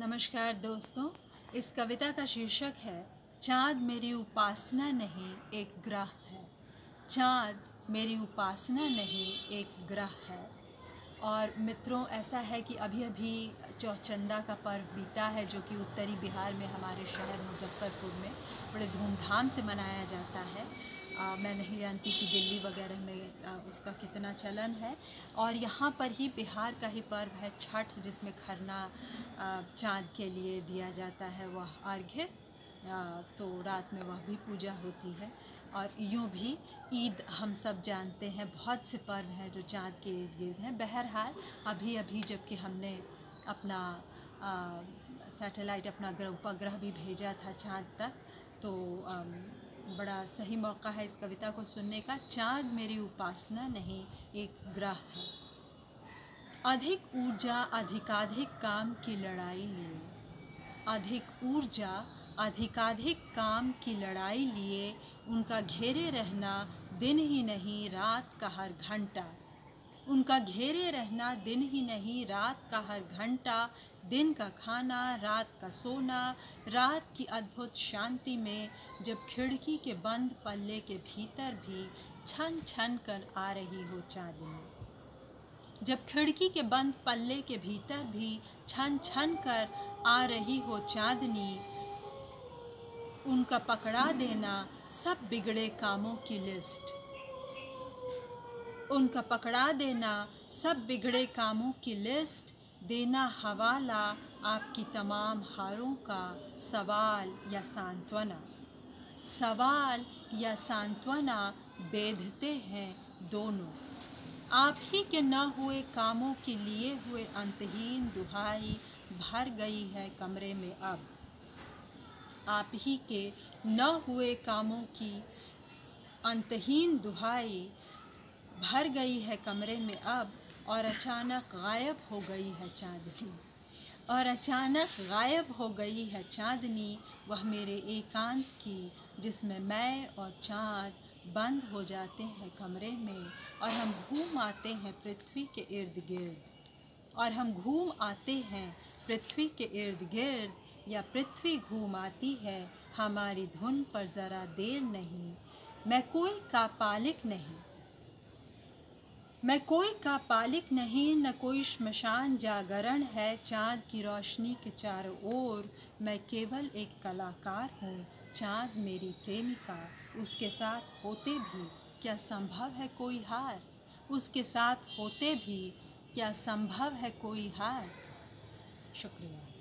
नमस्कार दोस्तों, इस कविता का शीर्षक है, चाँद मेरी उपासना नहीं एक ग्रह है। चाँद मेरी उपासना नहीं एक ग्रह है। और मित्रों, ऐसा है कि अभी अभी चौचंदा का पर्व बीता है, जो कि उत्तरी बिहार में, हमारे शहर मुजफ्फ़रपुर में बड़े धूमधाम से मनाया जाता है। आ, मैं नहीं जानती कि दिल्ली वगैरह में आ, उसका कितना चलन है। और यहाँ पर ही बिहार का ही पर्व है छठ जिसमें खरना चाँद के लिए दिया जाता है वह अर्घ्य। तो रात में वह भी पूजा होती है। और यूँ भी ईद हम सब जानते हैं बहुत से पर्व हैं जो चाँद के इर्द गिर्द हैं। बहरहाल अभी अभी जबकि हमने अपना सैटेलाइट अपना ग्रह उपग्रह भी भेजा था चाँद तक तो आ, बड़ा सही मौका है इस कविता को सुनने का। चाँद मेरी उपासना नहीं, एक ग्रह है। अधिक ऊर्जा, अधिकाधिक काम की लड़ाई लिए। अधिक ऊर्जा, अधिकाधिक काम की लड़ाई लिए। उनका घेरे रहना दिन ही नहीं, रात का हर घंटा। उनका घेरे रहना दिन ही नहीं, रात का हर घंटा, दिन का खाना, रात का सोना, रात की अद्भुत शांति में जब खिड़की के बंद पल्ले के भीतर भी छन छन कर आ रही हो चांदनी। जब खिड़की के बंद पल्ले के भीतर भी छन छन कर आ रही हो चांदनी, उनका पकड़ा देना सब बिगड़े कामों की लिस्ट। उनका पकड़ा देना, सब बिगड़े कामों की लिस्ट देना हवाला आपकी तमाम हारों का सवाल या सांत्वना। सवाल या सांत्वना बेधते हैं दोनों। आप ही के न हुए कामों के लिए हुए अंतहीन दुहाई भर गई है कमरे में अब। आप ही के न हुए कामों की अंतहीन दुहाई भर गई है कमरे में अब और अचानक गायब हो गई है चांदनी। और अचानक गायब हो गई है चांदनी, वह मेरे एकांत की, जिसमें मैं और चाँद बंद हो जाते हैं कमरे में और हम घूम आते हैं पृथ्वी के इर्द गिर्द। और हम घूम आते हैं पृथ्वी के इर्द गिर्द, या पृथ्वी घूम आती है हमारी धुन पर ज़रा देर नहीं, मैं कोई का पालिक नहीं। मैं कोई का पालिक नहीं, न कोई श्मशान जागरण है। चाँद की रोशनी के चारों ओर मैं केवल एक कलाकार हूँ। चाँद मेरी प्रेमिका, उसके साथ होते भी क्या संभव है कोई हार? उसके साथ होते भी क्या संभव है कोई हार? शुक्रिया।